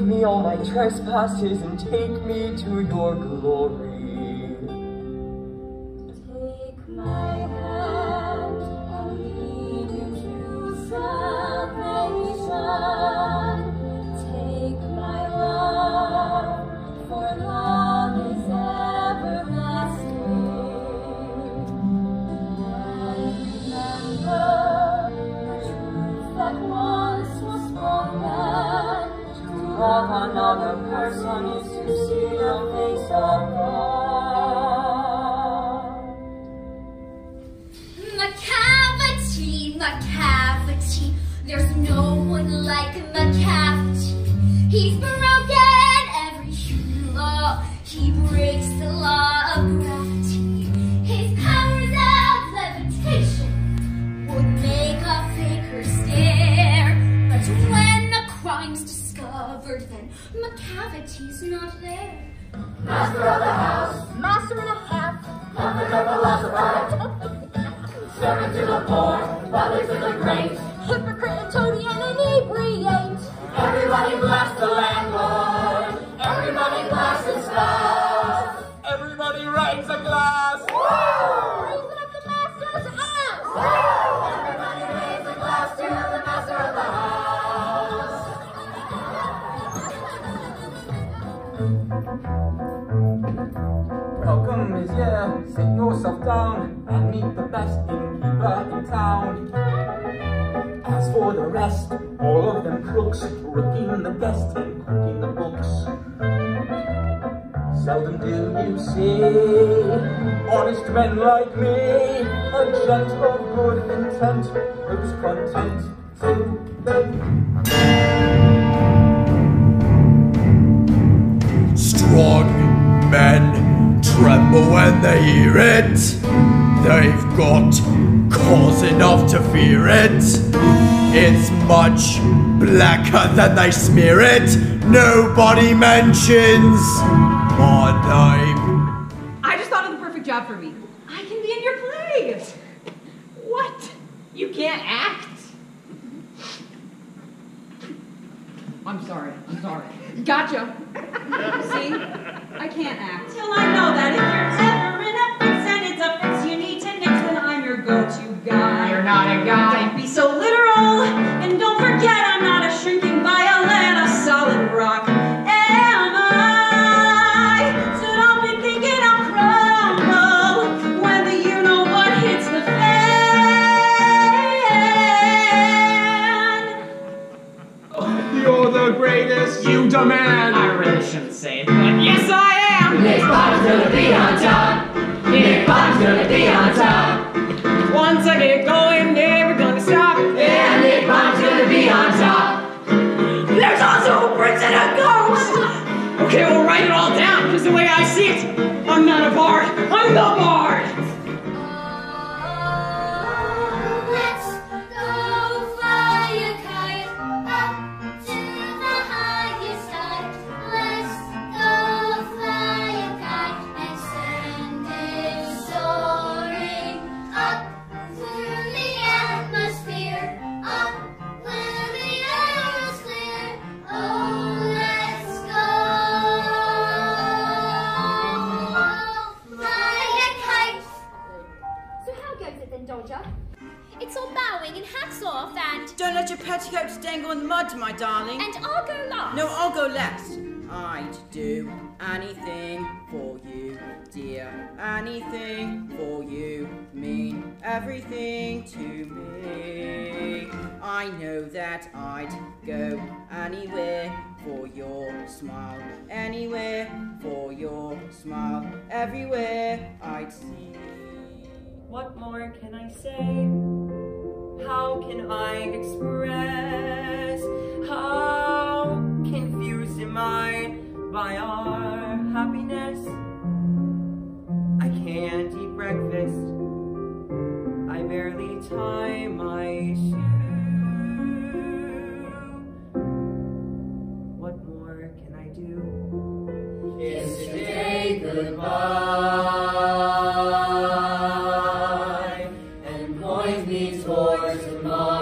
Forgive me all my trespasses and take me to your glory. Take my hand and lead you to salvation. Take my love, for love is everlasting. And remember the truth that once was spoken. Love another person is to see the face of God. Macavity, Macavity, there's no one like Macavity. He's then Macavity's not there. Master of the house, Master and a half. comfort of the philosopher, servant to the poor, father to the great. Hypocrite and toady and inebriate. Everybody bless the Welcome, monsieur. Sit yourself down and meet the best innkeeper in town. As for the rest, all of them crooks, rooking the best and cooking the books. Seldom do you see honest men like me, a gent of good intent, who's content to live. When they hear it. They've got cause enough to fear it. It's much blacker than they smear it. Nobody mentions my name. I just thought of the perfect job for me. I can be in your play. What? You can't act? I'm sorry. I'm sorry. Gotcha. See? I can't act. Till I know that if you're Don't be so literal, Okay, we'll write it all down, because the way I see it, I'm not a bard, I'm the bard! Dodger? It's all bowing and hats off and... Don't let your petticoats dangle in the mud, my darling. And I'll go last. No, I'll go last. I'd do anything for you, dear. Anything for you, mean everything to me. I know that I'd go anywhere for your smile, anywhere for your smile, everywhere I'd see. What more can I say? How can I express how confused am I by our happiness? I can't eat breakfast. I barely tie my shoe. What more can I do? Kiss today goodbye. these words in mine.